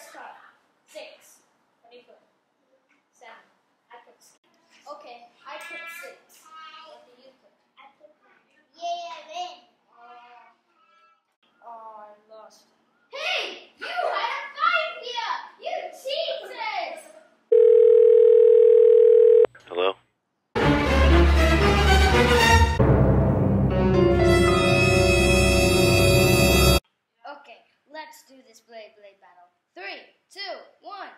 Press card. Six. What do you put? Seven. I put six. Okay, I put six. What do you put? I put Yeah, I win. oh, I lost. Hey! You had a five here! You cheaters! Hello? Okay, let's do this blade blade battle three, two, one.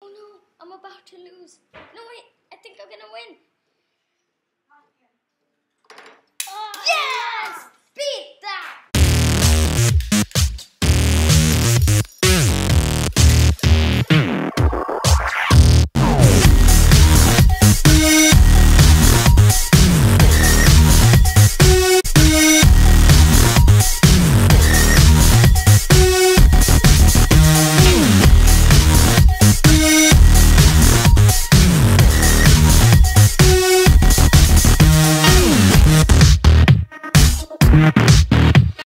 Oh no, I'm about to lose. No, wait, I think I'm gonna win.